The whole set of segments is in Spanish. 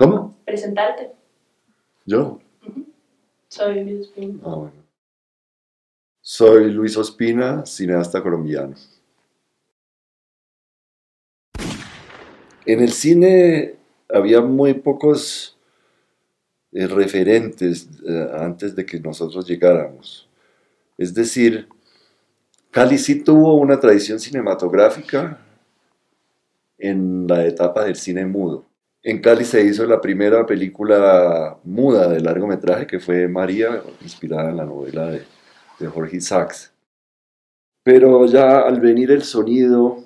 ¿Cómo? Presentarte. ¿Yo? Soy Luis Ospina. Ah, bueno. Soy Luis Ospina, cineasta colombiano. En el cine había muy pocos eh, referentes eh, antes de que nosotros llegáramos. Es decir, Cali sí tuvo una tradición cinematográfica en la etapa del cine mudo. En Cali se hizo la primera película muda de largometraje que fue María, inspirada en la novela de, de Jorge Isaacs. Pero ya al venir el sonido,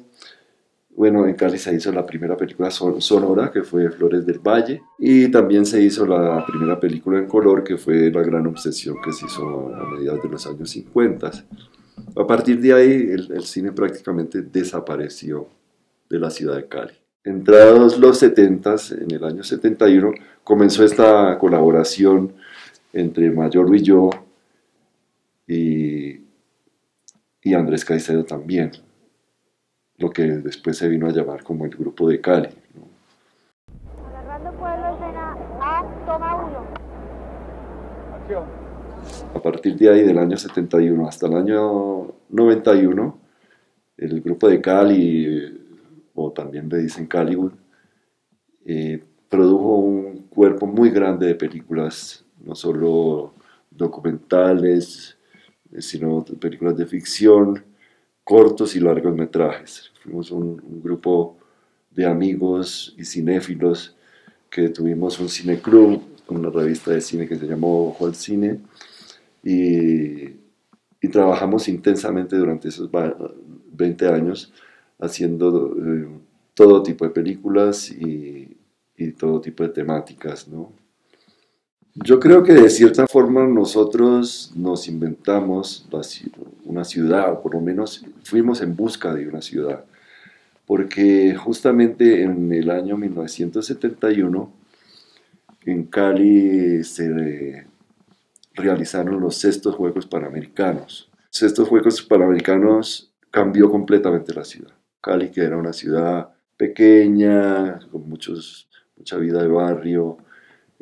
bueno, en Cali se hizo la primera película sonora, que fue Flores del Valle, y también se hizo la primera película en color, que fue La Gran Obsesión, que se hizo a mediados de los años 50. A partir de ahí, el, el cine prácticamente desapareció de la ciudad de Cali. Entrados los 70, en el año 71, comenzó esta colaboración entre Mayor y yo y, y Andrés Caicedo también lo que después se vino a llamar como el grupo de Cali. A partir de ahí, del año 71 hasta el año 91, el grupo de Cali, o también le dicen Caliwood, eh, produjo un cuerpo muy grande de películas, no solo documentales, eh, sino películas de ficción, cortos y largos metrajes. Fuimos un, grupo de amigos y cinéfilos que tuvimos un cineclub, una revista de cine que se llamó Ojo Cine, y, y, trabajamos intensamente durante esos 20 años haciendo eh, todo tipo de películas y, y todo tipo de temáticas, ¿no? Yo creo que de cierta forma nosotros nos inventamos una ciudad, o por lo menos fuimos en busca de una ciudad, porque justamente en el año 1971 en Cali se realizaron los sextos Juegos Panamericanos. Sextos Juegos Panamericanos cambió completamente la ciudad. Cali, que era una ciudad pequeña, con muchos, mucha vida de barrio,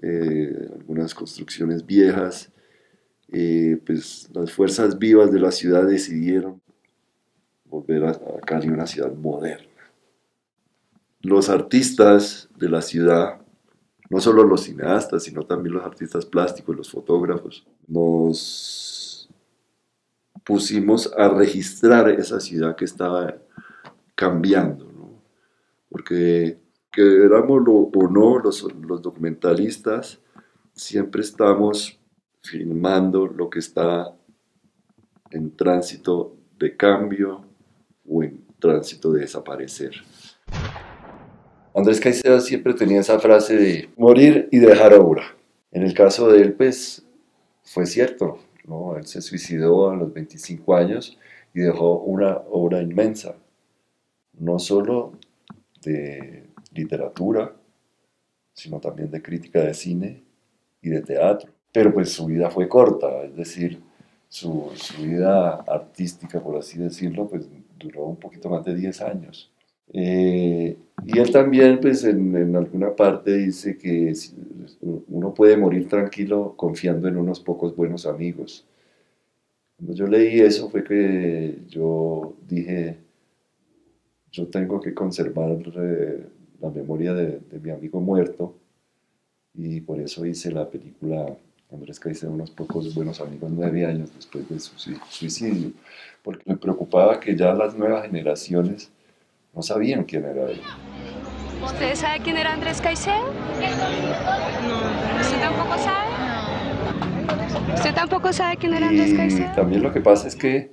eh, algunas construcciones viejas, eh, pues las fuerzas vivas de la ciudad decidieron volver a, Cali una ciudad moderna. Los artistas de la ciudad, no solo los cineastas, sino también los artistas plásticos, los fotógrafos, nos pusimos a registrar esa ciudad que estaba cambiando, porque querámoslo o no, los, los documentalistas siempre estamos filmando lo que está en tránsito de cambio o en tránsito de desaparecer. Andrés Caicedo siempre tenía esa frase de morir y dejar obra. En el caso de él, pues, fue cierto, ¿no? Él se suicidó a los 25 años y dejó una obra inmensa, no solo de literatura, sino también de crítica de cine y de teatro. Pero pues su vida fue corta, es decir, su, vida artística, por así decirlo, pues duró un poquito más de 10 años. Eh, y él también, pues en, en, alguna parte dice que uno puede morir tranquilo confiando en unos pocos buenos amigos. Cuando yo leí eso fue que yo dije, yo tengo que conservar eh, la memoria de, mi amigo muerto y por eso hice la película Andrés Caicedo, unos pocos buenos amigos, nueve años después de su suicidio, porque me preocupaba que ya las nuevas generaciones no sabían quién era él. ¿Usted sabe quién era Andrés Caicedo? No. ¿Usted tampoco sabe? ¿Usted tampoco sabe quién era Andrés Caicedo? Y también lo que pasa es que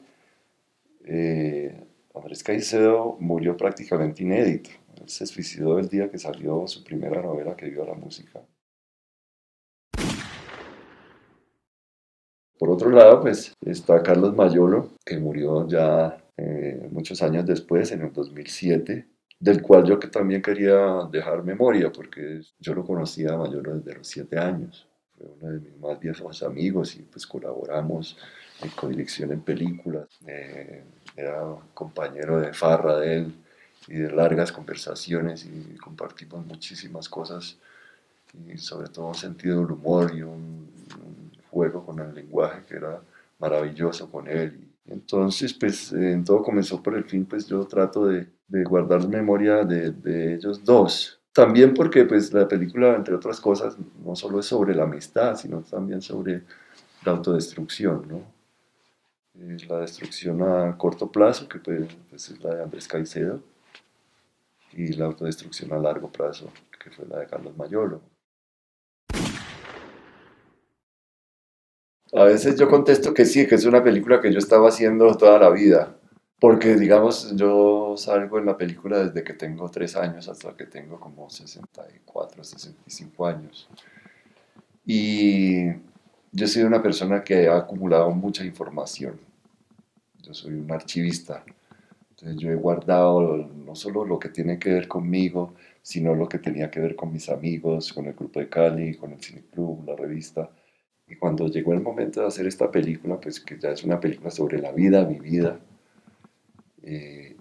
eh, Andrés Caicedo murió prácticamente inédito. Él se suicidó el día que salió su primera novela que dio a la música. Por otro lado, pues está Carlos Mayolo, que murió ya eh, muchos años después, en el 2007, del cual yo que también quería dejar memoria, porque yo lo conocía a Mayolo desde los siete años. Fue uno de mis más viejos amigos y pues colaboramos en codirección en películas. Eh, era compañero de farra de él y de largas conversaciones y compartimos muchísimas cosas y sobre todo un sentido del humor y un, un juego con el lenguaje que era maravilloso con él. Entonces, pues en todo comenzó por el fin, pues yo trato de, de guardar memoria de, de, ellos dos. También porque pues la película, entre otras cosas, no solo es sobre la amistad, sino también sobre la autodestrucción, ¿no? Eh, la destrucción a corto plazo, que pues, pues, es la de Andrés Caicedo, y la autodestrucción a largo plazo, que fue la de Carlos Mayolo. A veces yo contesto que sí, que es una película que yo estaba haciendo toda la vida. Porque, digamos, yo salgo en la película desde que tengo tres años hasta que tengo como 64, 65 años. Y yo soy una persona que ha acumulado mucha información. Soy un archivista. Entonces yo he guardado no solo lo que tiene que ver conmigo, sino lo que tenía que ver con mis amigos, con el grupo de Cali, con el Cine Club, la revista. Y cuando llegó el momento de hacer esta película, pues que ya es una película sobre la vida vivida, eh,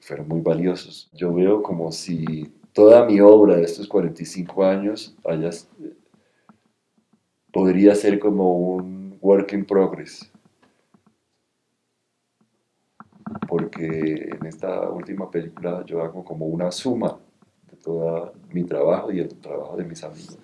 fueron muy valiosos. Yo veo como si toda mi obra de estos 45 años haya, podría ser como un work in progress. Porque en esta última película yo hago como una suma de todo mi trabajo y el trabajo de mis amigos.